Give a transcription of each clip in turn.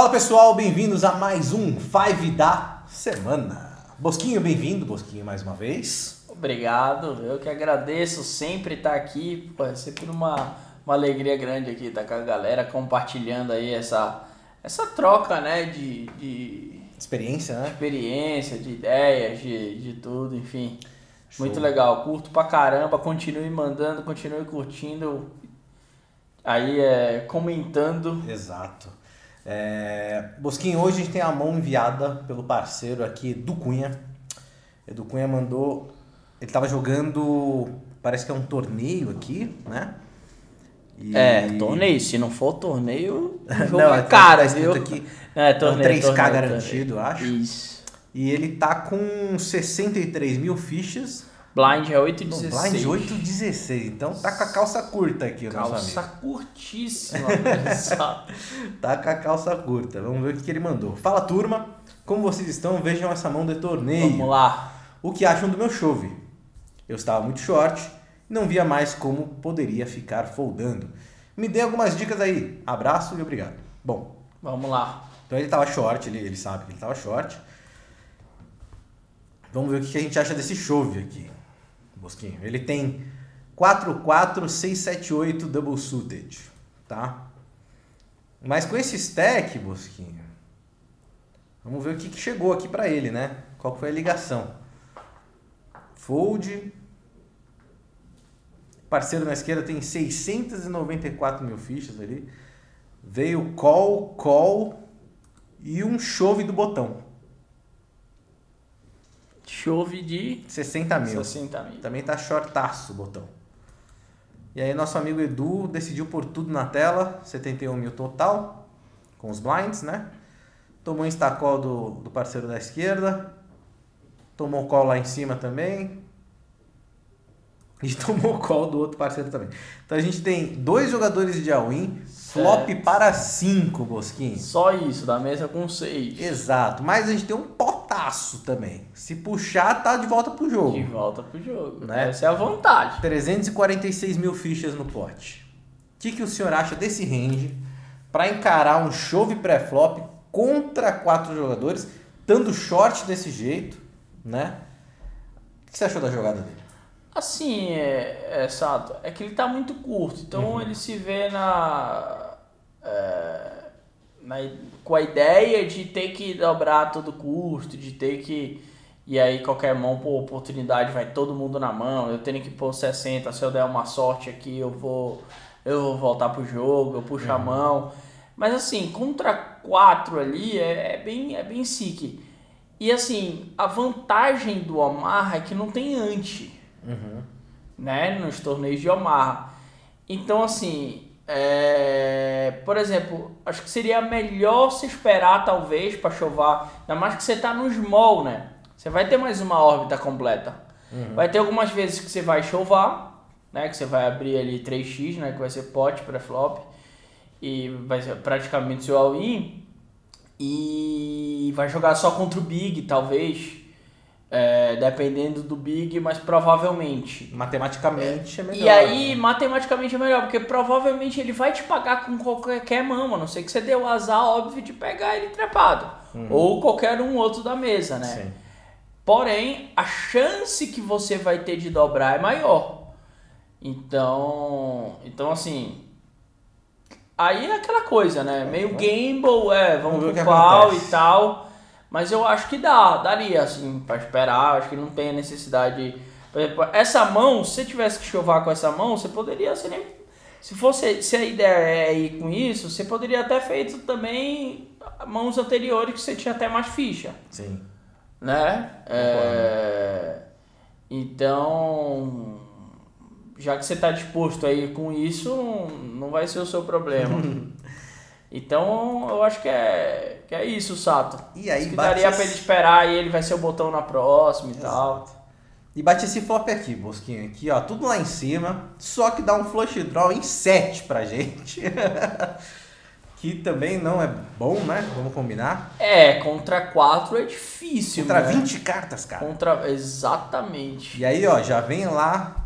Fala pessoal, bem-vindos a mais um Five da semana. Bosquinho, bem-vindo, Bosquinho, mais uma vez. Obrigado, eu que agradeço sempre estar aqui, pô, é sempre uma, uma alegria grande aqui estar com a galera compartilhando aí essa, essa troca, né, de, de Experiência, né? experiência, de ideias, de, de tudo, enfim. Show. Muito legal, curto pra caramba, continue mandando, continue curtindo, aí é, comentando. Exato. É, Bosquinho, hoje a gente tem a mão enviada pelo parceiro aqui, Edu Cunha. Edu Cunha mandou. Ele tava jogando. Parece que é um torneio aqui, né? E- É, torneio, se não for torneio, Não, é tá- cara, tá escrito viu? aqui. É, É um torneio, 3K torneio, garantido, eu acho. Isso. E ele tá com 63 mil fichas. Blind é No 8,16. blind 816. Então tá com a calça curta aqui, o nosso Calça curtíssima. Tá com a calça curta. Vamos ver o que, ele mandou. Fala turma, como vocês estão? Vejam essa mão de torneio. Vamos lá. O que acham do meu chove? Eu estava muito short e não via mais como poderia ficar foldando. Me dê algumas dicas aí. Abraço e obrigado. Bom, Vamos lá. então ele estava short, ele, ele sabe que ele estava short. Vamos ver o que a gente acha desse chove aqui. Bosquinho. Ele tem 44678 double suited, tá? Mas com esse stack, Bosquinho, vamos ver o que, que chegou aqui pra ele, né? Qual foi a ligação? Fold. Parceiro na esquerda tem 694 mil fichas ali. Veio call, call e um chove do botão. Chove de 60 mil. 60 mil. Também tá shortaço o botão. E aí nosso amigo Edu decidiu por tudo na tela, 71 mil total, com os blinds, né? Tomou um instacall do, do parceiro da esquerda, tomou call lá em cima também, e tomou call do outro parceiro também. Então a gente tem dois jogadores de all-in, flop para 5, Bosquinho. Só isso, da mesa com 6. Exato, mas a gente tem um potaço também. Se puxar, tá de volta pro jogo. De volta pro jogo. Né? Essa é a vontade. 346 mil fichas no pote. O que, que o senhor acha desse range para encarar um chove pré-flop contra quatro jogadores, estando short desse jeito, né? O que você achou da jogada dele? Assim, é, é, Sato, é que ele tá muito curto, então Uhum. ele se vê na, é, com a ideia de ter que dobrar todo custo, de ter que. E aí qualquer mão por oportunidade vai todo mundo na mão. Eu tenho que pôr 60, se eu der uma sorte aqui, eu vou. Eu vou voltar pro jogo, eu puxo a mão. Mas assim, contra quatro ali é, é bem, é bem sick. E assim, a vantagem do Omaha é que não tem ante né, nos torneios de Omaha. Então, assim, é, por exemplo, acho que seria melhor se esperar, talvez, para chovar, ainda mais que você tá no small, né? Você vai ter mais uma órbita completa. Vai ter algumas vezes que você vai chovar, né? Que você vai abrir ali 3x, né? Que vai ser pot pré-flop. E vai ser praticamente seu all-in. E vai jogar só contra o Big, talvez. É, dependendo do Big, mas provavelmente. Matematicamente é melhor. E aí, né? matematicamente é melhor, porque provavelmente ele vai te pagar com qualquer mão, a não ser que você dê o azar óbvio de pegar ele trepado. Ou qualquer um outro da mesa, né? Sim. Porém, a chance que você vai ter de dobrar é maior. Então, então assim, aí é aquela coisa, né? Meio gamble, é, Vamos vamos ver pro pau acontece. e tal. Mas eu acho que dá, daria assim pra esperar, acho que não tem a necessidade. Por exemplo, essa mão, se você tivesse que chovar com essa mão, você poderia você nem se fosse se a ideia é ir com isso, você poderia ter feito também mãos anteriores que você tinha até mais ficha Sim. né? É, então, já que você está disposto aí com isso, não vai ser o seu problema. então, eu acho que é, que é isso, Sato. E aí Acho que bate daria esse- pra ele esperar e ele vai ser o botão na próxima e tal. Exato. E bate esse flop aqui, Bosquinho. Aqui, ó, tudo lá em cima. Só que dá um flush draw em 7 pra gente. que também não é bom, né? Vamos combinar. É, contra 4 é difícil, Contra né? 20 cartas, cara. Contra... Exatamente. E aí, ó, já vem lá.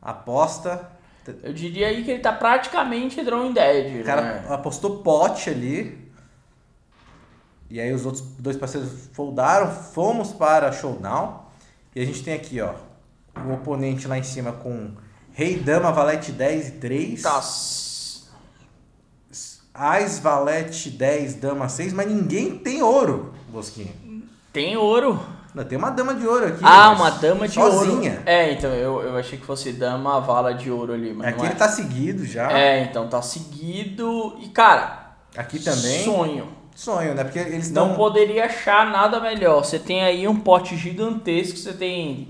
Aposta. Eu diria aí que ele tá praticamente drawing dead, O cara né? apostou pote ali. E aí os outros dois parceiros foldaram, fomos para showdown. E a gente tem aqui, ó, o oponente lá em cima com Rei, Dama, Valete 10 e 3. Tá. Ás, Valete 10, Dama 6, mas ninguém tem ouro, Bosquinho. Tem ouro. Tem uma dama de ouro aqui. Ah, uma dama de sozinha. ouro. É, então eu, eu achei que fosse dama vala de ouro ali, mas Aqui não é. ele tá seguido já. É, então tá seguido. E cara, Aqui também. sonho. Sonho, né? Porque eles Não poderia achar nada melhor. Você tem aí um pote gigantesco, você tem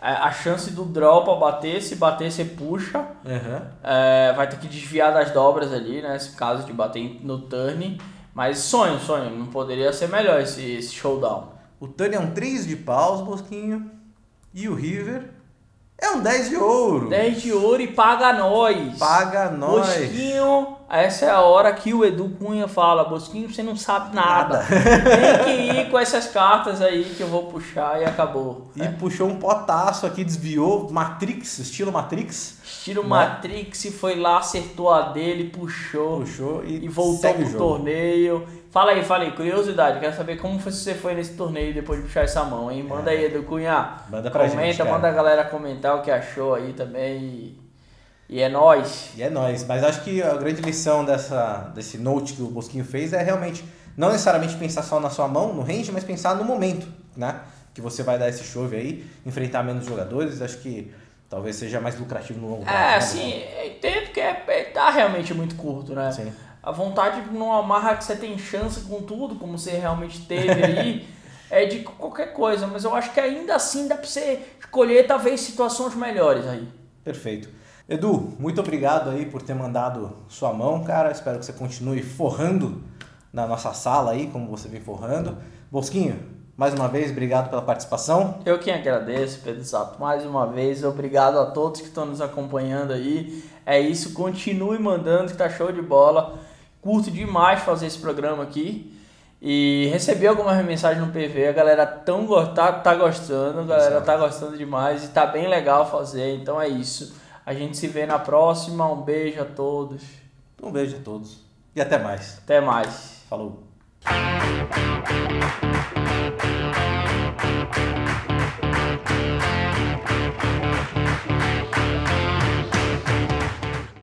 a a chance do draw pra bater. Se bater, você puxa. Aham. É, vai ter que desviar das dobras ali, né? Se caso de bater no turn. Mas sonho, sonho. Não poderia ser melhor esse, esse showdown. O Tânia é um 3 de paus, Bosquinho. E o River é um 10 de ouro. 10 de ouro e paga nós. Paga nós. Bosquinho, essa é a hora que o Edu Cunha fala, Bosquinho, você não sabe nada. Tem que ir com essas cartas aí que eu vou puxar e acabou. E puxou um potaço aqui, desviou. Matrix, estilo Matrix. Estilo Né? Matrix, foi lá, acertou a dele, puxou, Puxou e, e voltou pro jogo. torneio. Fala aí, fala aí, curiosidade, quero saber como foi- você foi nesse torneio depois de puxar essa mão, hein? Manda aí, Edu Cunha. Manda pra Comenta, gente, manda a galera comentar o que achou aí também. E, é nóis. E é nóis. Mas acho que a grande lição dessa, desse note que o Bosquinho fez é realmente não necessariamente pensar só na sua mão, no range, mas pensar no momento, né? Que você vai dar esse chove aí, enfrentar menos jogadores. Acho que talvez seja mais lucrativo no longo prazo. É, né, assim, eu entendo que é, é- tá realmente muito curto, né? Sim. A vontade não amarra que você tem chance com tudo, como você realmente teve aí, é de qualquer coisa, mas eu acho que ainda assim dá pra você escolher talvez situações melhores aí. Perfeito. Edu, muito obrigado aí por ter mandado sua mão, cara. Espero que você continue forrando na nossa sala aí, como você vem forrando. Bosquinho, mais uma vez, obrigado pela participação. Eu quem agradeço, Pedro Sato, mais uma vez. Obrigado a todos que estão nos acompanhando aí. É isso, continue mandando que tá show de bola. Curto demais fazer esse programa aqui. E recebi algumas mensagens no PV, a galera tão go- tá, tá gostando, a galera tá gostando demais e tá bem legal fazer, então é isso. A gente se vê na próxima, um beijo a todos, Um beijo a todos e até mais. até mais. Falou.